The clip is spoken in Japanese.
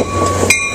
あ。